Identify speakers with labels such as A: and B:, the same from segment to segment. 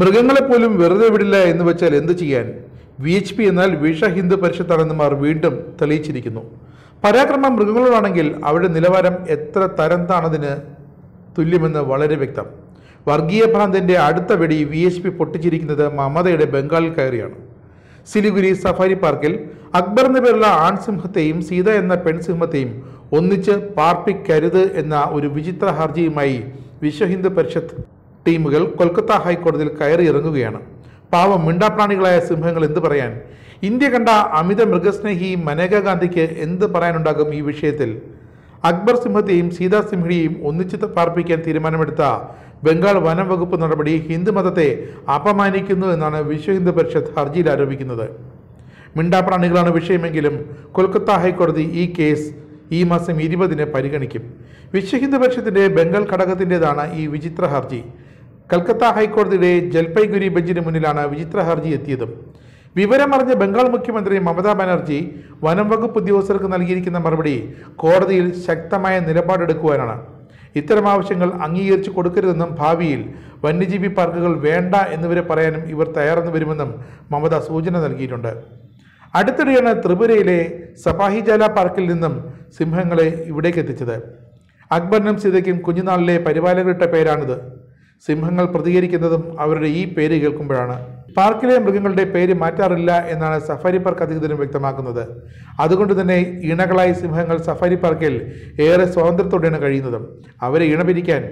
A: മൃഗങ്ങളെപ്പോലും വെറുതെ വിടില്ല എന്ന് വെച്ചാൽ എന്ത് ചെയ്യാൻ? വി എച്ച് പി എന്നാൽ വിഷ ഹിന്ദു പരിഷത്താണെന്നുമാർ വീണ്ടും തെളിയിച്ചിരിക്കുന്നു. പരാക്രമ മൃഗങ്ങളോടാണെങ്കിൽ അവരുടെ നിലവാരം എത്ര തരം താണതിന് തുല്യമെന്ന് വളരെ വ്യക്തം. വർഗീയ ഭ്രാന്തന്റെ അടുത്ത വെടി വി എച്ച് പി പൊട്ടിച്ചിരിക്കുന്നത് മമതയുടെ ബംഗാളിൽ കയറിയാണ്. സിലിഗുരി സഫാരി പാർക്കിൽ അക്ബർ എന്ന പേരുള്ള ആൺസിംഹത്തെയും സീത എന്ന പെൺസിംഹത്തെയും ഒന്നിച്ച് പാർപ്പിക്കരുത് എന്ന ഒരു വിചിത്ര ഹർജിയുമായി വിശ്വ ഹിന്ദു പരിഷത്ത് ടീമുകൾ കൊൽക്കത്ത ഹൈക്കോടതിയിൽ കയറി ഇറങ്ങുകയാണ്. പാവം മിണ്ടാപ്രാണികളായ സിംഹങ്ങൾ എന്ത് പറയാൻ? ഇന്ത്യ കണ്ട അമിത മൃഗസ്നേഹി മനേക ഗാന്ധിക്ക് എന്ത് പറയാനുണ്ടാകും ഈ വിഷയത്തിൽ? അക്ബർ സിംഹത്തെയും സീതാ സിംഹിയെയും ഒന്നിച്ച് പാർപ്പിക്കാൻ തീരുമാനമെടുത്ത ബംഗാൾ വനം വകുപ്പ് നടപടി ഹിന്ദു മതത്തെ അപമാനിക്കുന്നു എന്നാണ് വിശ്വ ഹിന്ദു പരിഷത്ത് ഹർജിയിൽ ആരോപിക്കുന്നത്. മിണ്ടാപ്രാണികളാണ് വിഷയമെങ്കിലും കൊൽക്കത്ത ഹൈക്കോടതി ഈ കേസ് ഈ മാസം ഇരുപതിന് പരിഗണിക്കും. വിശ്വ ഹിന്ദു പരിഷത്തിന്റെ ബംഗാൾ ഘടകത്തിന്റെതാണ് ഈ വിചിത്ര ഹർജി. കൽക്കത്ത ഹൈക്കോടതിയുടെ ജൽപൈഗുരി ബെഞ്ചിന് മുന്നിലാണ് വിചിത്ര ഹർജി എത്തിയത്. വിവരമറിഞ്ഞ ബംഗാൾ മുഖ്യമന്ത്രി മമതാ ബാനർജി വനം വകുപ്പ് ഉദ്യോഗസ്ഥർക്ക് നൽകിയിരിക്കുന്ന മറുപടി കോടതിയിൽ ശക്തമായ നിലപാടെടുക്കുവാനാണ്. ഇത്തരം ആവശ്യങ്ങൾ അംഗീകരിച്ചു കൊടുക്കരുതെന്നും ഭാവിയിൽ വന്യജീവി പാർക്കുകൾ വേണ്ട എന്നിവരെ പറയാനും ഇവർ തയ്യാറെന്ന് വരുമെന്നും മമത സൂചന നൽകിയിട്ടുണ്ട്. അടുത്തിടെയാണ് ത്രിപുരയിലെ സപാഹിജാല പാർക്കിൽ നിന്നും സിംഹങ്ങളെ ഇവിടേക്ക് എത്തിച്ചത് അക്ബറിനും സീതയ്ക്കും കുഞ്ഞുനാളിലെ പരിപാലകരുടെ പേരാണിത്. സിംഹങ്ങൾ പ്രതികരിക്കുന്നതും അവരുടെ ഈ പേര് കേൾക്കുമ്പോഴാണ്. പാർക്കിലെ മൃഗങ്ങളുടെ പേര് മാറ്റാറില്ല എന്നാണ് സഫാരി പാർക്ക് അധികൃതരും വ്യക്തമാക്കുന്നത്. അതുകൊണ്ട് തന്നെ ഇണകളായ സിംഹങ്ങൾ സഫാരി പാർക്കിൽ ഏറെ സ്വാതന്ത്ര്യത്തോടെയാണ് കഴിയുന്നത്. അവരെ ഇണപിരിക്കാൻ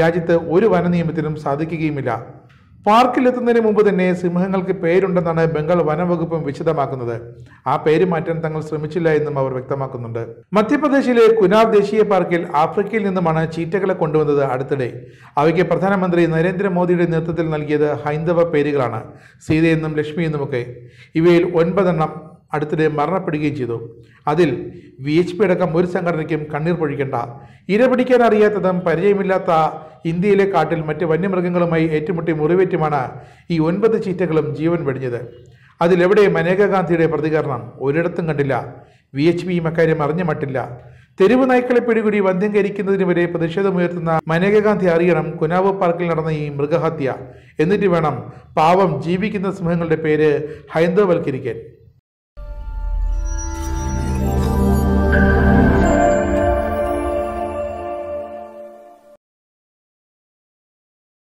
A: രാജ്യത്ത് ഒരു വന നിയമത്തിനും സാധിക്കുകയുമില്ല. പാർക്കിൽ എത്തുന്നതിന് മുമ്പ് തന്നെ സിംഹങ്ങൾക്ക് പേരുണ്ടെന്നാണ് ബംഗാൾ വനംവകുപ്പും വിശദമാക്കുന്നത്. ആ പേര് മാറ്റാൻ തങ്ങൾ ശ്രമിച്ചില്ല എന്നും അവർ വ്യക്തമാക്കുന്നുണ്ട്. മധ്യപ്രദേശിലെ കുനാർ ദേശീയ പാർക്കിൽ ആഫ്രിക്കയിൽ നിന്നുമാണ് ചീറ്റകളെ കൊണ്ടുവന്നത് അടുത്തിടെ. അവയ്ക്ക് പ്രധാനമന്ത്രി നരേന്ദ്രമോദിയുടെ നേതൃത്വത്തിൽ നൽകിയത് ഹൈന്ദവ പേരുകളാണ്. സീതയെന്നും ലക്ഷ്മിയെന്നുമൊക്കെ. ഇവയിൽ ഒൻപതെണ്ണം അടുത്തിടെ മരണപ്പെടുകയും ചെയ്തു. അതിൽ വി എച്ച് പി അടക്കം ഒരു സംഘടനയ്ക്കും കണ്ണീർ പൊഴിക്കേണ്ട. ഇര പിടിക്കാൻ അറിയാത്തതും പരിചയമില്ലാത്ത ഇന്ത്യയിലെ കാട്ടിൽ മറ്റ് വന്യമൃഗങ്ങളുമായി ഏറ്റുമുട്ടി മുറിവേറ്റുമാണ് ഈ ഒൻപത് ചീറ്റകളും ജീവൻ വെടിഞ്ഞത്. അതിലെവിടെ മനേക ഗാന്ധിയുടെ പ്രതികരണം ഒരിടത്തും കണ്ടില്ല. വി എച്ച് പിയും അക്കാര്യം അറിഞ്ഞ മട്ടില്ല. തെരുവ് നായ്ക്കളെ പിടികൂടി വന്ധ്യംകരിക്കുന്നതിന് വരെ പ്രതിഷേധമുയർത്തുന്ന മനേക ഗാന്ധി അറിയണം കുനാവ് പാർക്കിൽ നടന്ന ഈ മൃഗഹത്യ. എന്നിട്ട് വേണം പാവം ജീവിക്കുന്ന സിംഹങ്ങളുടെ പേര് ഹൈന്ദവവൽക്കരിക്കാൻ.